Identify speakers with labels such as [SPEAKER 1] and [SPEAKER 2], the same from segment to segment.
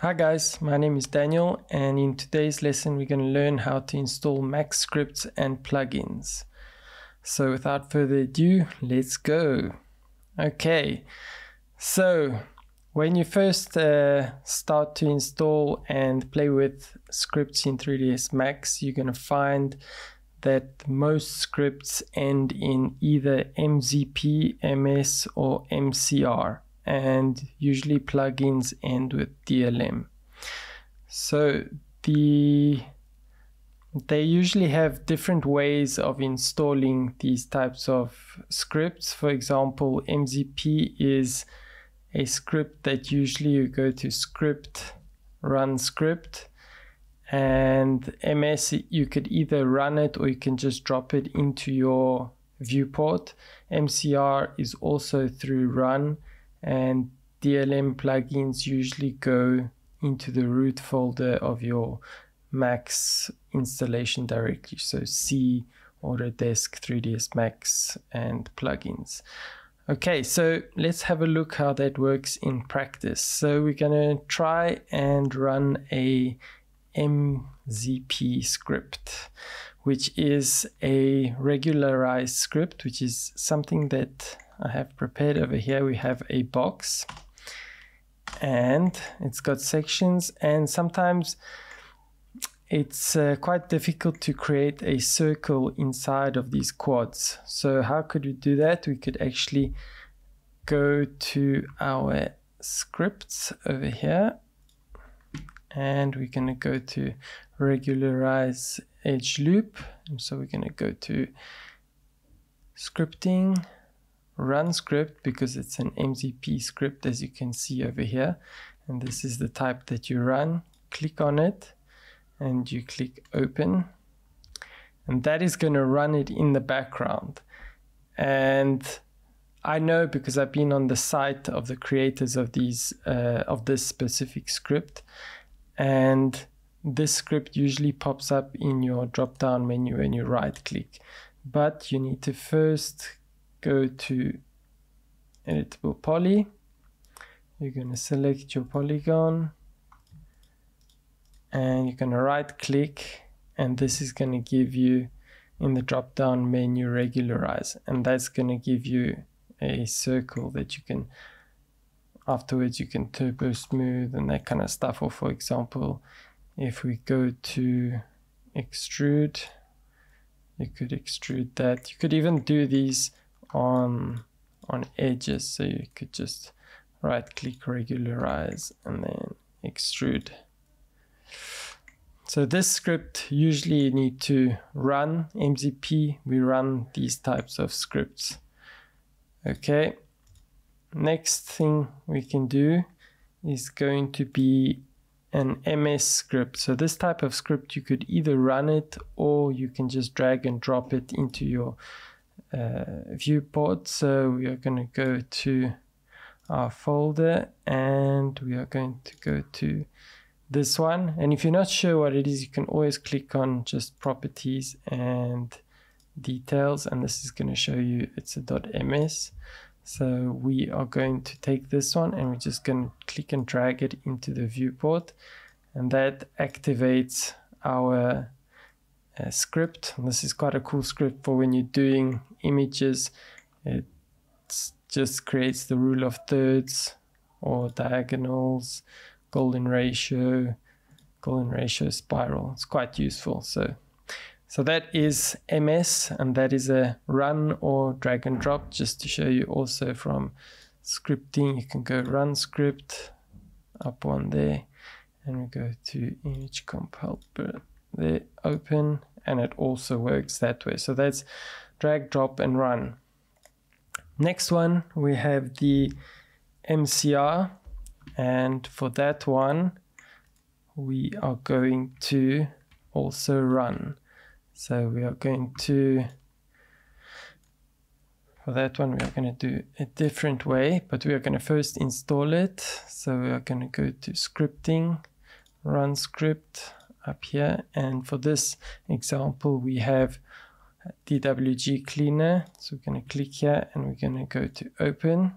[SPEAKER 1] Hi guys, my name is Daniel and in today's lesson we're going to learn how to install Max scripts and plugins. So without further ado, let's go. Okay, so when you first uh, start to install and play with scripts in 3ds Max, you're going to find that most scripts end in either MZP, MS or MCR and usually plugins end with DLM. So the they usually have different ways of installing these types of scripts. For example, MZP is a script that usually you go to script, run script, and MS you could either run it or you can just drop it into your viewport. MCR is also through run and DLM plugins usually go into the root folder of your Max installation directory. So C, Autodesk, 3ds Max, and plugins. Okay, so let's have a look how that works in practice. So we're going to try and run a MZP script, which is a regularized script, which is something that I have prepared over here. We have a box and it's got sections and sometimes it's uh, quite difficult to create a circle inside of these quads. So how could we do that? We could actually go to our scripts over here and we're going to go to regularize edge loop. And so we're going to go to scripting run script because it's an MZP script as you can see over here. And this is the type that you run. Click on it and you click open. And that is going to run it in the background. And I know because I've been on the site of the creators of these uh, of this specific script. And this script usually pops up in your drop down menu when you right click but you need to first go to editable poly. You're going to select your polygon and you're going to right click and this is going to give you in the drop down menu regularize and that's going to give you a circle that you can afterwards you can turbo smooth and that kind of stuff. Or for example if we go to extrude you could extrude that. You could even do these on on edges so you could just right click regularize and then extrude. So this script usually you need to run MZP we run these types of scripts. Okay. Next thing we can do is going to be an MS script. So this type of script, you could either run it or you can just drag and drop it into your uh, viewport. So we are going to go to our folder and we are going to go to this one. And if you're not sure what it is, you can always click on just properties and details. And this is going to show you it's a .ms. So we are going to take this one and we're just going to click and drag it into the viewport and that activates our uh, script. And this is quite a cool script for when you're doing images. It just creates the rule of thirds or diagonals, golden ratio, golden ratio spiral. It's quite useful. So, so that is MS and that is a run or drag and drop just to show you also from scripting. You can go run script up one there and we go to image comp helper there open and it also works that way. So that's drag, drop, and run. Next one, we have the MCR. And for that one, we are going to also run. So we are going to, for that one, we are going to do a different way, but we are going to first install it. So we are going to go to scripting, run script, up here. And for this example, we have DWG cleaner. So we're going to click here and we're going to go to open.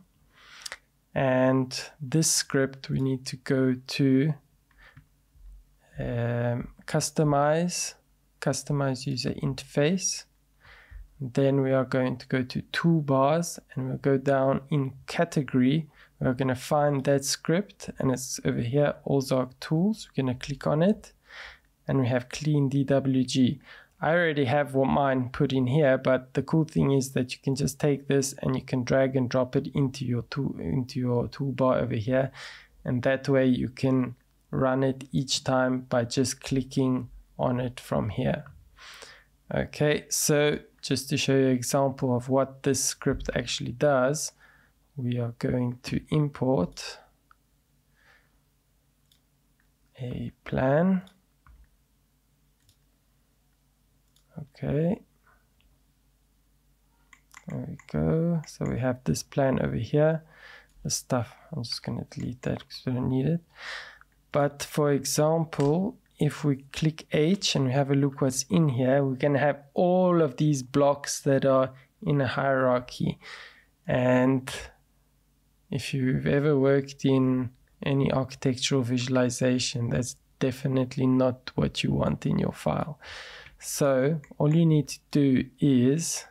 [SPEAKER 1] and this script we need to go to um, customize customize user interface then we are going to go to toolbars and we'll go down in category we're going to find that script and it's over here alzarac tools we're going to click on it and we have clean DWG I already have what mine put in here, but the cool thing is that you can just take this and you can drag and drop it into your tool into your toolbar over here, and that way you can run it each time by just clicking on it from here. Okay, so just to show you an example of what this script actually does, we are going to import a plan. Okay. There we go. So we have this plan over here. The stuff, I'm just going to delete that because we don't need it. But for example, if we click H and we have a look what's in here, we're going to have all of these blocks that are in a hierarchy. And if you've ever worked in any architectural visualization, that's definitely not what you want in your file. So all you need to do is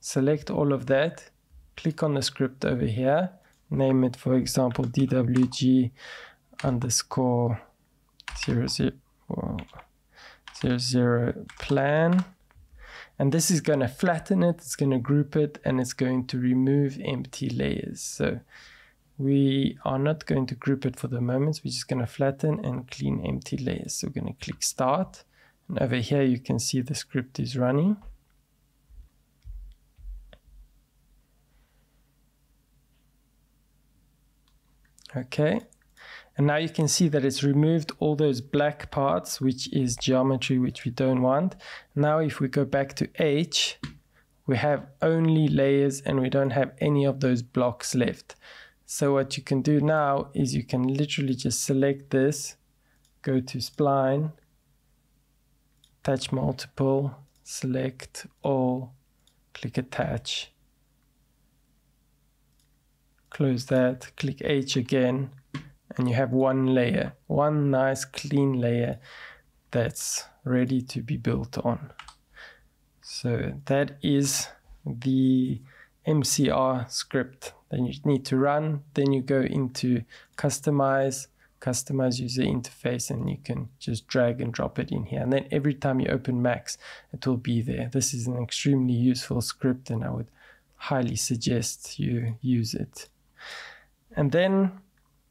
[SPEAKER 1] select all of that, click on the script over here, name it, for example, DWG underscore zero zero, zero, zero plan. And this is going to flatten it, it's going to group it, and it's going to remove empty layers. So we are not going to group it for the moment. We're just going to flatten and clean empty layers. So we're going to click start. And over here, you can see the script is running. Okay. And now you can see that it's removed all those black parts, which is geometry, which we don't want. Now, if we go back to H, we have only layers and we don't have any of those blocks left. So what you can do now is you can literally just select this, go to spline, attach multiple, select all, click attach, close that, click H again, and you have one layer, one nice clean layer that's ready to be built on. So that is the MCR script that you need to run. Then you go into customize, customize user interface and you can just drag and drop it in here. And then every time you open Max, it will be there. This is an extremely useful script and I would highly suggest you use it. And then,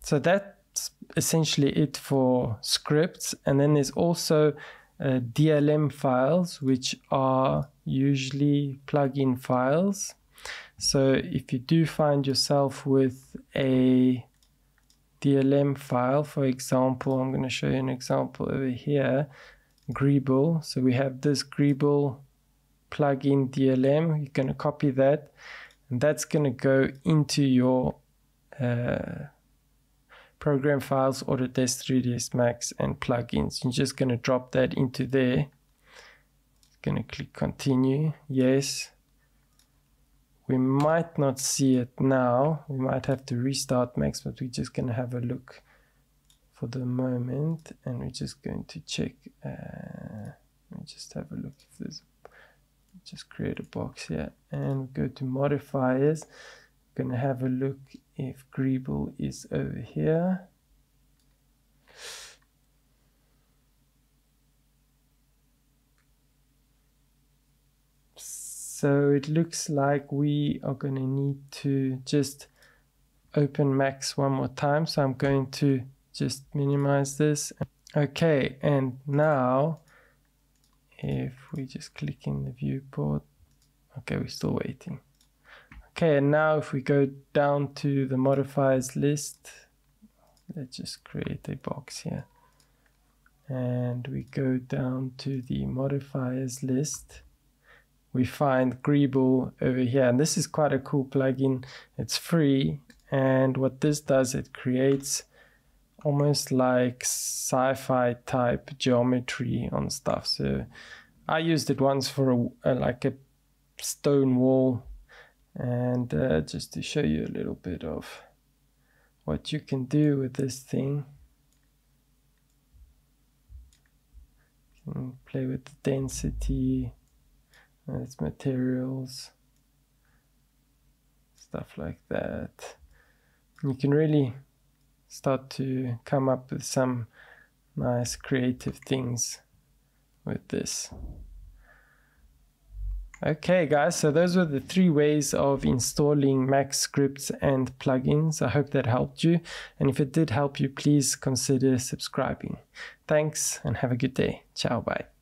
[SPEAKER 1] so that's essentially it for scripts. And then there's also uh, DLM files, which are usually plugin files. So if you do find yourself with a DLM file. For example, I'm going to show you an example over here, Greeble. So we have this Greeble plugin DLM. You're going to copy that, and that's going to go into your uh, program files, Autodesk 3ds Max, and plugins. You're just going to drop that into there. Going to click continue. Yes. We might not see it now. We might have to restart Max, but we're just going to have a look for the moment. And we're just going to check. Uh, let me just have a look if there's, just create a box here and go to modifiers. Going to have a look if Greeble is over here. So it looks like we are going to need to just open max one more time. So I'm going to just minimize this. Okay, and now if we just click in the viewport, okay, we're still waiting. Okay, and now if we go down to the modifiers list, let's just create a box here. And we go down to the modifiers list we find Greeble over here. And this is quite a cool plugin. It's free. And what this does, it creates almost like sci-fi type geometry on stuff. So I used it once for a, a like a stone wall. And uh, just to show you a little bit of what you can do with this thing. You can play with the density, its materials, stuff like that. You can really start to come up with some nice creative things with this. Okay guys, so those were the three ways of installing Max scripts and plugins. I hope that helped you. And if it did help you, please consider subscribing. Thanks and have a good day. Ciao, bye.